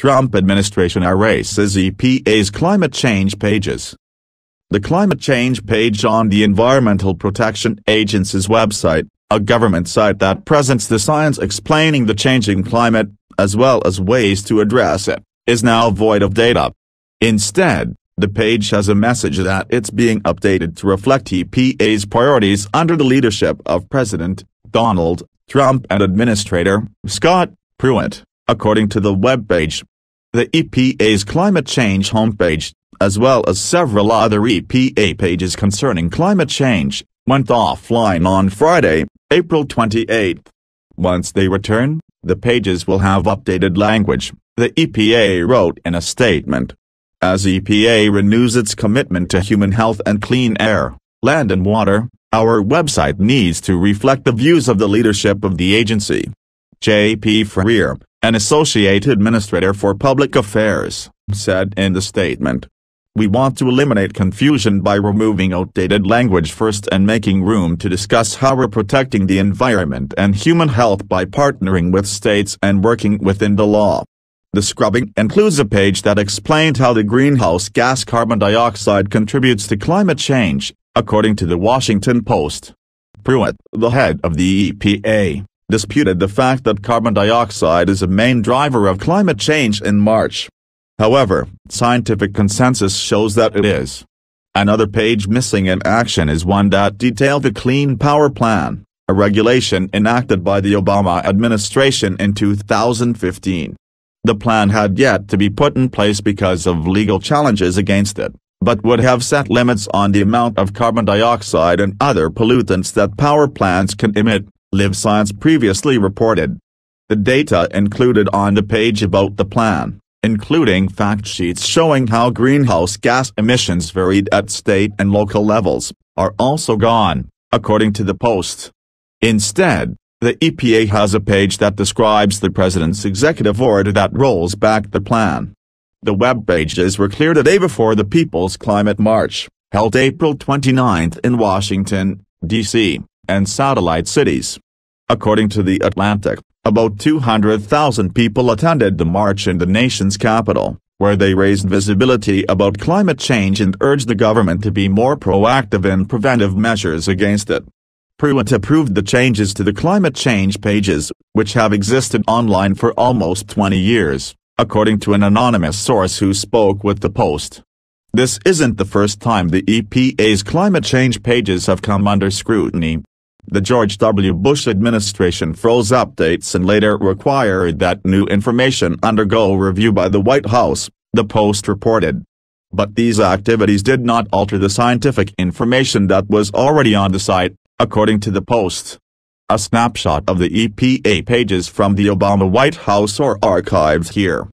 Trump administration erases EPA's climate change pages. The climate change page on the Environmental Protection Agency's website, a government site that presents the science explaining the changing climate, as well as ways to address it, is now void of data. Instead, the page has a message that it's being updated to reflect EPA's priorities under the leadership of President Donald Trump and Administrator Scott Pruitt, according to the webpage. The EPA's climate change homepage, as well as several other EPA pages concerning climate change, went offline on Friday, April 28. Once they return, the pages will have updated language, the EPA wrote in a statement. As EPA renews its commitment to human health and clean air, land and water, our website needs to reflect the views of the leadership of the agency. J.P. Freer, an associate administrator for public affairs, said in the statement. We want to eliminate confusion by removing outdated language first and making room to discuss how we're protecting the environment and human health by partnering with states and working within the law. The scrubbing includes a page that explained how the greenhouse gas carbon dioxide contributes to climate change, according to the Washington Post. Pruitt, the head of the EPA, disputed the fact that carbon dioxide is a main driver of climate change in March. However, scientific consensus shows that it is. Another page missing in action is one that detailed the Clean Power Plan, a regulation enacted by the Obama administration in 2015. The plan had yet to be put in place because of legal challenges against it, but would have set limits on the amount of carbon dioxide and other pollutants that power plants can emit, Live Science previously reported. The data included on the page about the plan, including fact sheets showing how greenhouse gas emissions varied at state and local levels, are also gone, according to the Post. Instead, the EPA has a page that describes the president's executive order that rolls back the plan. The web pages were cleared a day before the People's Climate March, held April 29 in Washington, D.C., and satellite cities. According to The Atlantic, about 200,000 people attended the march in the nation's capital, where they raised visibility about climate change and urged the government to be more proactive in preventive measures against it. Pruitt approved the changes to the climate change pages, which have existed online for almost 20 years, according to an anonymous source who spoke with the Post. This isn't the first time the EPA's climate change pages have come under scrutiny. The George W. Bush administration froze updates and later required that new information undergo review by the White House, the Post reported. But these activities did not alter the scientific information that was already on the site, according to the Post. A snapshot of the EPA pages from the Obama White House are archived here.